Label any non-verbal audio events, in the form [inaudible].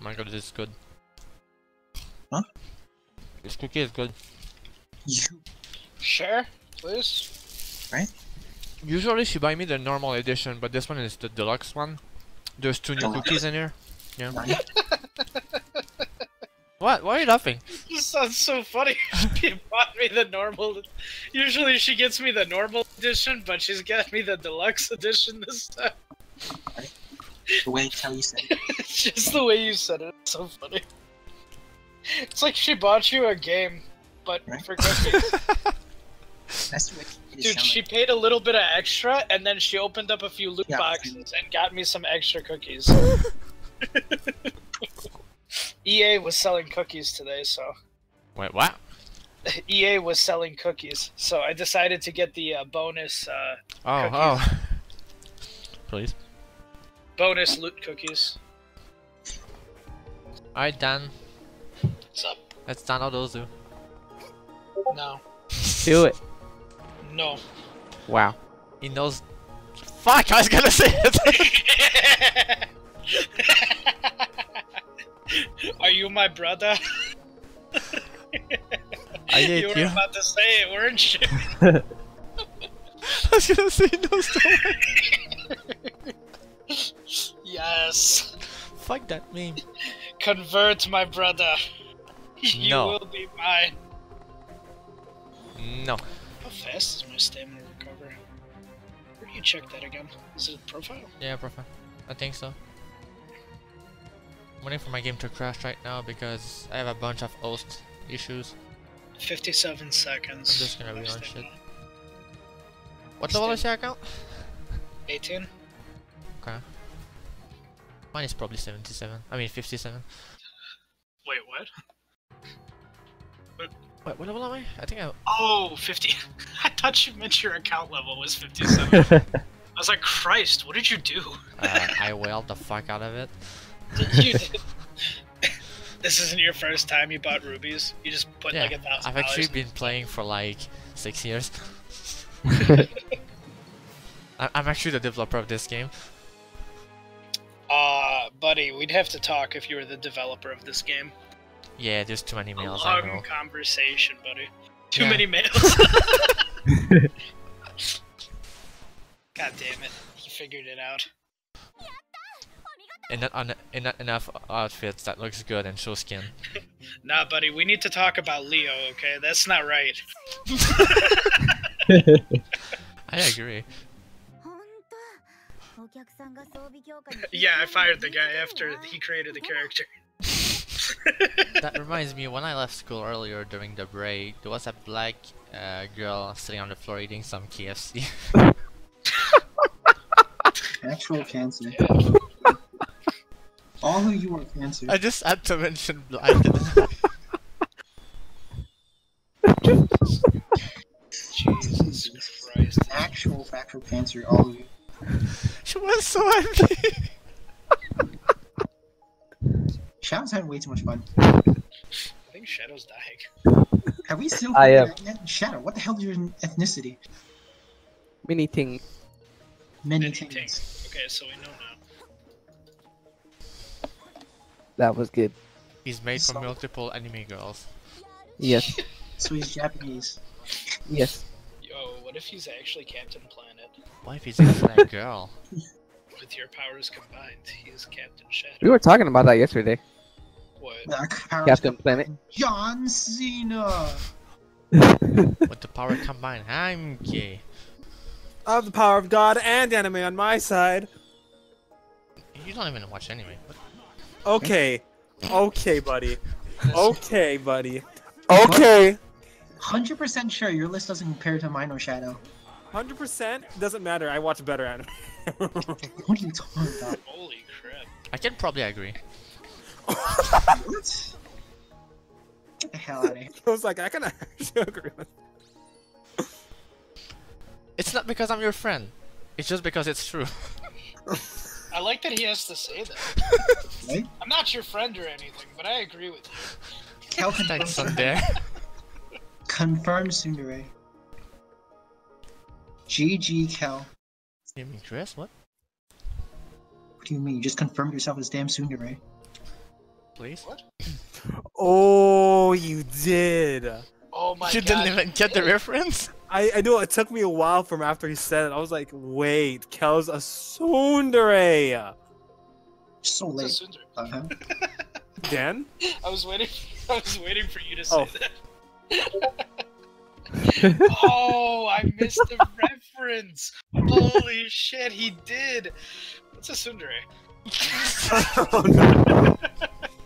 Oh my god, this is good. Huh? This cookie is good. You Share, please. Right? Usually she buy me the normal edition, but this one is the deluxe one. There's two new Deluxe. cookies in here. Yeah. [laughs] What? Why are you laughing? This sounds so funny. [laughs] she bought me the normal. Usually she gets me the normal edition, but she's got me the deluxe [laughs] edition this time. The way how you said it. [laughs] It's just the way you said it. It's so funny. It's like she bought you a game, but Right. for cookies. [laughs] That's the Dude, she like. paid a little bit of extra, and then she opened up a few loot Yeah. boxes and got me some extra cookies. [laughs] EA was selling cookies today, so Wait, what? EA was selling cookies, so I decided to get the uh, bonus uh, Oh, Cookies. oh. Please. Bonus loot cookies. Alright, Dan. What's up? Let's download those. two. No, Do it. no. Wow. He knows. Fuck! I was gonna say it. [laughs] Are you my brother? [laughs] I hate you were you. about to say it, weren't you? [laughs] I was gonna say he knows the yes. Fuck that meme. Convert, my brother. [laughs] You No. will be mine. No. How fast is my stamina recover? Where do you check that again? Is it profile? Yeah, profile. I think so. I'm waiting for my game to crash right now because I have a bunch of host issues. 57 seconds. I'm just gonna reload shit. What level is your account? 18? Okay. Mine is probably 77. I mean 57. Wait, what? Wait, what level am I? I think I. Oh, 50. [laughs] I thought you meant your account level was 57. [laughs] I was like, Christ, what did you do? Uh, I wailed the fuck out of it. you [laughs] did. this isn't your first time you bought rubies. You just put Yeah, like a thousand. I've actually been playing for like six years. I- I'm actually the developer of this game. Uh, buddy, we'd have to talk if you were the developer of this game. Yeah, there's too many A mails. I long know. conversation, buddy. Too Yeah. many mails. [laughs] God damn it! He figured it out. And not, un- and not enough outfits that looks good and show skin. [laughs] Nah, buddy, we need to talk about Leo. Okay, that's not right. [laughs] I agree. Yeah, I fired the guy after he created the character. [laughs] [laughs] That reminds me, when I left school earlier during the break, there was a black uh, girl sitting on the floor eating some KFC. [laughs] Actual cancer. All of you are cancer. I just had to mention black. Jesus Christ. Actual factual cancer. All of you. She was so ugly. Shadow's having way too much fun. I think Shadow's dying. Have we still? I uh, am. figured? Shadow. What the hell is your ethnicity? Many things. Many Anything. things. Okay, so we know now. That was good. He's made from multiple anime girls. Yes. [laughs] So he's Japanese. Yes. Yo, what if he's actually Captain Planet? What if he's actually a girl? [laughs] With your powers combined, He is Captain Shadow. We were talking about that yesterday. What? Dark Captain Planet. John Cena. [laughs] With the power combined, I'm gay. I have the power of God and anime on my side. You don't even watch anime. What? Okay. Okay, buddy. Okay, buddy. Okay. Hundred percent sure your list doesn't compare to mine or Shadow. 100% doesn't matter. I watch better anime. [laughs] What are you talking about? Holy crap. I can probably agree. What? Get the hell out of here. I was like, I can [laughs] actually agree with It's not because I'm your friend. It's just because it's true. [laughs] I like that he has to say that. Right? I'm not your friend or anything, but I agree with you. Cal Thanks, confirmed, tsundere. confirmed tsundere. GG Cal. you mean Chris? What? What do you mean? You just confirmed yourself as damn tsundere. please. What? [clears throat] Oh, you did. Oh my you god. didn't even get the reference? I, I know it took me a while from after he said it. I was like, wait, Kel's a tsundere. So late. That's Uh-huh. [laughs] Dan? I was waiting. [laughs] I was waiting for you to say Oh. that. [laughs] oh, I missed the Holy [laughs] shit, he did. What's a tsundere? [laughs] oh, no. [laughs]